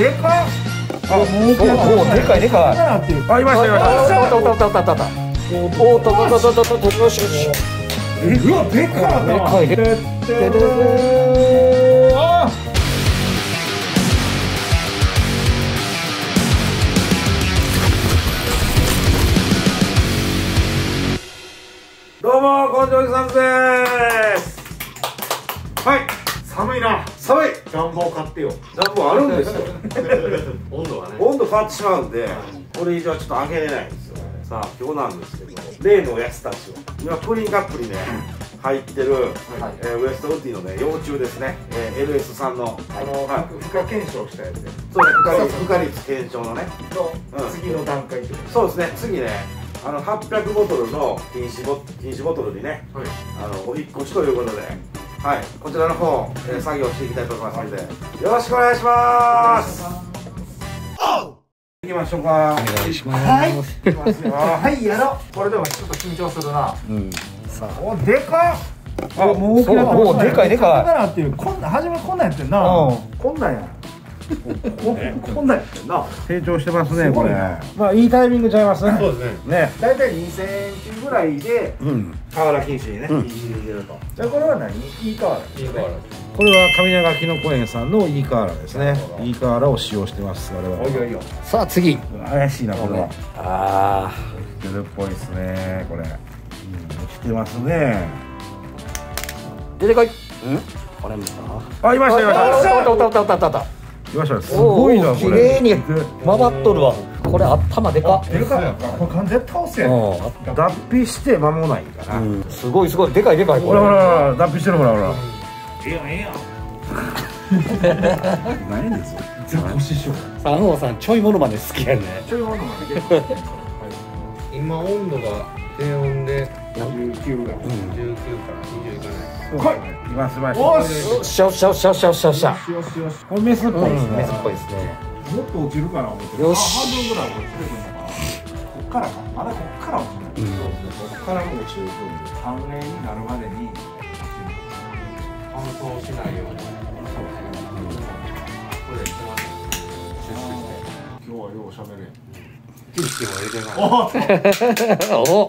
でかあもうおおでかい。でかい。あい。ましたい。ましたおったおったおったおったおったおっととととととよしよしえうわでかっでかい。ででであどうも近藤さんですはい。寒い。な寒い。暖房買ってよ。暖房あるんですよ。温度がね。温度変わってしまうんでこれ以上はちょっと上げれないんですよ。さあ今日なんですけど例のやつたちを。今クリーンカップにね入ってる、えーウエストウッディのね幼虫ですね、えー LS さんの。あの、はい。負荷検証したやつで。そうね負荷率検証のね。と、うん。次の段階ってことそうですね。次ねあの800ボトルの禁止ボ禁止ボトルにね、はい。あのお引っ越しということではいこちらの方、えー作業していきたいと思いますので、よろしくお願いします。行きましょうか。お願い。しますはい。はいやろこれでもちょっと緊張するな。うん。さあ。おでかっ。あもう大きなそう。おでかいでかい。なっていう。こんな初めこんなんやってんな。うん。こんなんやここんなんやってんな。成長してますねこれ。なまあいいタイミングちゃいますね。そうですね。ね。大体2センチぐらいでうん。瓦禁止にね、入れると。じゃあこれは何？いい瓦いいからこれは上長きのこ園さんのイーカーラですね。イーカーラを使用してます我々おいおいよさあ次。怪しいなこれは。あ生きてるっぽいですねこれ、うん、生きてますね。出てこい。うん？これも。あいましたいました。あおったおったおったおったおったいましたすごいなこれ。綺麗に回っとるわ。これ頭でかっ。出るかこれ完全倒せうん。脱皮して間もないかな、うん。すごいすごい。でかいでかいこれ。ほらほらほら脱皮してるほらほら。ええやん。ええやん。何円ですよ。全部腰しよう三王さんちょいものまで好きやね。ちょいものまで今温度が低温で19が19から20いかない来い今すましおよししゃおしゃおしゃおしゃおしゃおしゃ。しよしよしこれメスっぽいですね、メスっぽいですね。もっと落ちるかな思って。よし。あ半分ぐらい落ちてくるのかなこっからかまだこっから落ちない、うんそうですねこっからも落ちる半年になるまでに乾燥し。ないようにこれ一番今日はようし。ゃべれ景色も入れてないお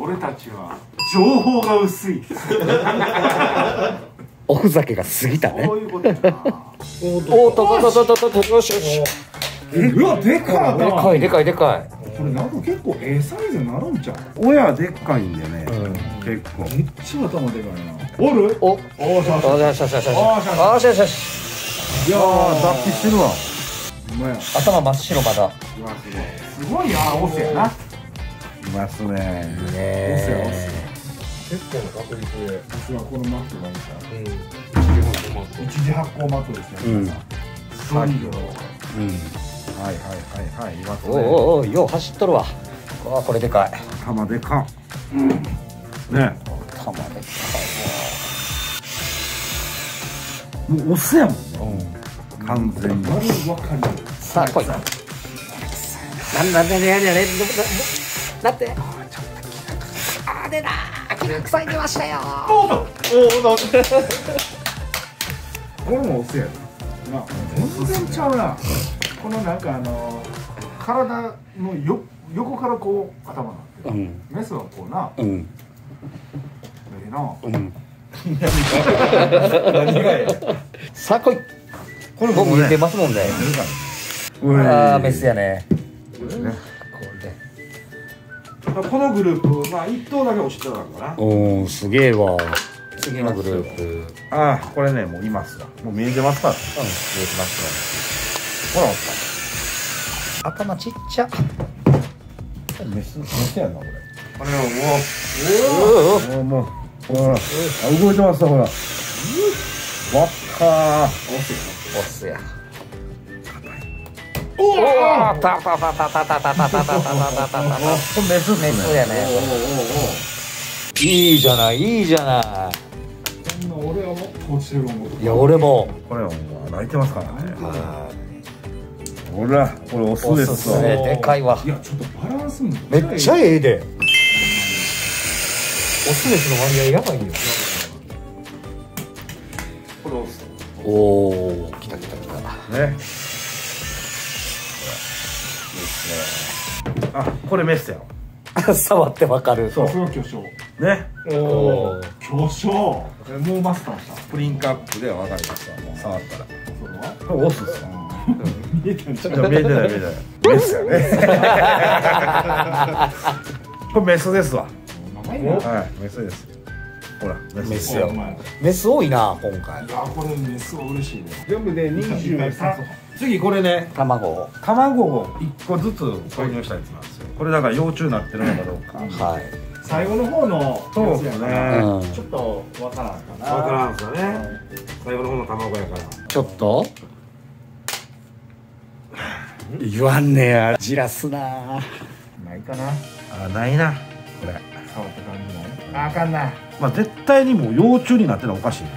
俺たちは情報が薄い。おふざけが過ぎたね。こういうことおっととととととよしよしえうわでかでかいでかいでかいこれなんか結構ええサイズになるんちゃう親でっかいんでね、うん結構めっちゃ頭でかいなおるおおーしゃしゃよしよしよしよしゃしゃよしいやー脱皮してるわうまや頭真っ白まだすごいなオスやないますねいいね結構な確率で。実はこのマットがいたうん。一次発酵マットですよ、うん。皆さんすごいようん。はいはいはいはい。いますおうねおよう走っとるわ。わあこれでかい。玉でかん。ね。頭でかもうオスやもんね。いうん。完全に。わかるさあ来い。なん。なんなんなんなんなんだって。あー出たきな臭い出ましたよ。これもオスやでまあ全然ちゃうな。このなんかあの体のよ横からこう頭になってる。うん。メスはこうな。うん。ええな。うん。何がや。さあ来い。これもう見えてますもんね。ああメスやね。ねこのグループまあ一頭だけ落ちてたのかな。おおすげえわ。次のグループ。うん見えてああこれねもういますわ。もう見えてますからますほらおっね頭ちっちゃ。たメスメスやなこれ。これをもう。おもうもうほら。あ動いてますわほら。わっかー。オスやおおたたたたたたたたたたたたたたこれメスっすねメスやねおおおおいいじゃないいいじゃなそんな俺はもっと落ちてる思ういや俺もこれはもう泣いてますからねはほらこれオスですわすねでかいわいやちょっとバランスめっちゃええでオスメスの割合やばいよこれオスおお来た来た来たねあこれメスやわ触ってわかる。そう。その巨匠ね。おお巨匠もうマスターした。プリンカップでは分かりますわもう触ったら。それは？これオスっすわ見えてない見えてない。メスやね。これメスですわ。はいメスですほらメス。よ。お前。メス多いな今回。いやこれメスは嬉しいね。全部で23次これね。卵卵を1個ずつ購入したやつなんですよ。これだから幼虫になってるのかどうか。はい。最後の方のそうですやつやから。ねうん。ちょっとわからんかな。分からんすよね。最後の方の卵やから。ちょっと。言わんねや。じらすな。ないかな。あないな。これ。触った感じない？ああかんなまあ絶対にもう幼虫になってるのはおかしいね。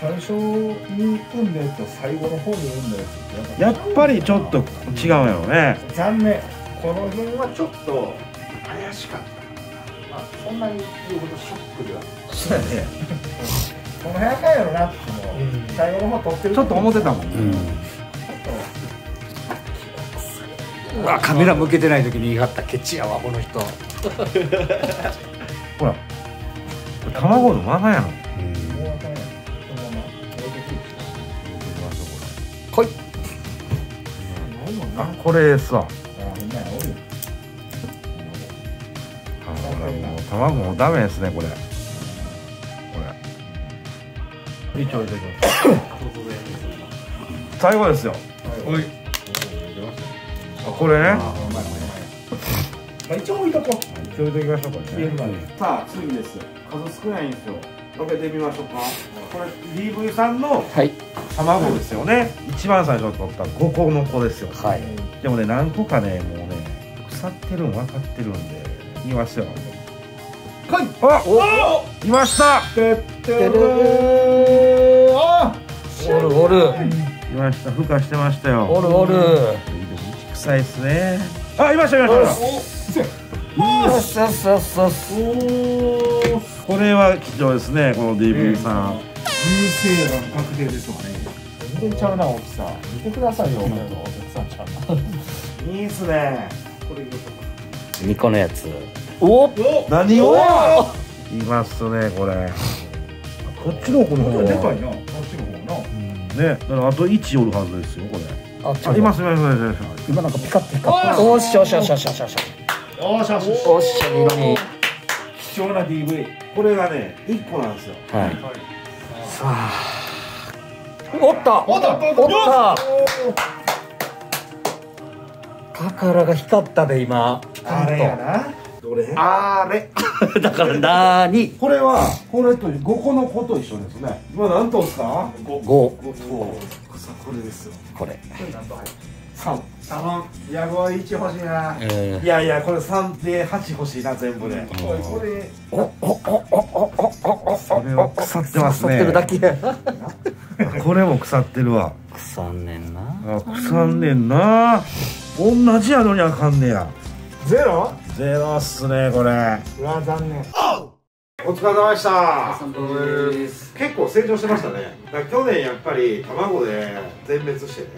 最初に産んだやつと最後の方に産んだやつってやっぱりちょっと違うんやろね。残念。この辺はちょっと怪しかった。まあそんなに言うほどショックでは。そうやね。この辺あかんやろなってもう最後の方取って。るちょっと思ってたもんねうん。うわカメラ向けてない時に言い張ったケチやわこの人。ほら卵のままやんもうあかんやんその？まま置い。あこれですわ。あほんまやおるあほらもう卵もダメですねこれ。これ。一応入れてきます。最後ですよ。あこれねまあ一応置いとこ一応入れてきましょうこれ消えるまでさあ次です。数少ないんですよ。開けてみましょうか。これ DV さんのはい。卵ですよね。一番最初に取った5個の子ですよはい。でもね何個かねもうね腐ってるの分かってるんで言いますよ。来い。あおいました。てっててるるあおるおるいました孵化してましたよおるおる臭いですねあいましたいましたよしよしよしよしおこれは貴重ですねこの DV さん、流星が確定ですわね全然ちゃうな大きさ見てください。よお前とお客さんちゃうない。い。っすねこれ入れとこ2個のやつおっ何をい。ますねこれこっちの子の方うでかい。なこっちの方なねだからあと1おるはずですよこれああい。ますい。ますい。ますい。ます今なんかピカッピカッおしよしよしよしよしよしおーしよしよし。おっしゃ二度に。貴重な DV これがね1個なんですよ。はい。さあ。おった。おった。おった。宝が光ったで今。あれやな。どれ？あれ。だからなーにこれはこれと5個の子と一緒ですね。今何頭ですか？5 5頭さあこれですよ。これ3 3いやこれ1欲しいな。えいやいやこれ3で8欲しいな全部で。これこれ。おおおおおおおそれは腐ってますね腐ってるだけやこれも腐ってるわ腐んねんなあ腐んねんな同じやのにあかんねやゼロゼロっすねこれうわ残念お疲れ様でした結構成長してましたね。だから去年やっぱり卵で全滅してね。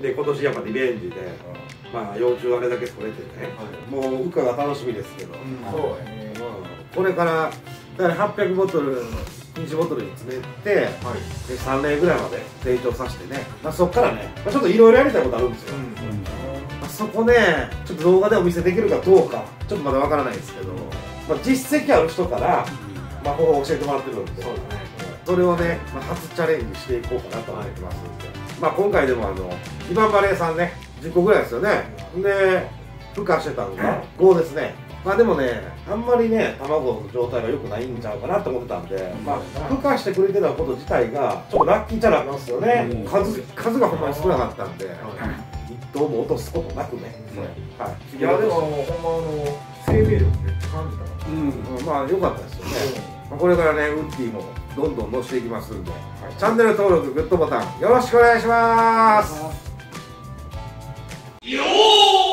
で今年やっぱリベンジでまあ幼虫あれだけ取れてね。もう羽化が楽しみですけど、そう。やねこれからだから800ボトル1ボトルに詰めて、で3年ぐらいまで成長させてね、まあ、そっからね、まあ、ちょっといろいろやりたいことあるんですよ、まあ、そこねちょっと動画でお見せできるかどうかちょっとまだわからないですけど、まあ、実績ある人から魔法を教えてもらってるんで。それをね、まあ、初チャレンジしていこうかなと思ってますんで、まあ、今回でもあの今バレーさんね10個ぐらいですよね。で孵化してたのが5ですね。まあでもねあんまりね卵の状態が良くないんちゃうかなと思ってたんで、まあ、孵化してくれてたこと自体がちょっとラッキーチャラなんですよね、数数がほんまに少なかったんで、一頭も落とすことなくね、はい、いやでもほんまあの生命力めっちゃ感じたから。うん、まあ良かったですよね、まあこれからねウッディもどんどん乗せていきますんで、チャンネル登録グッドボタンよろしくお願いします。よー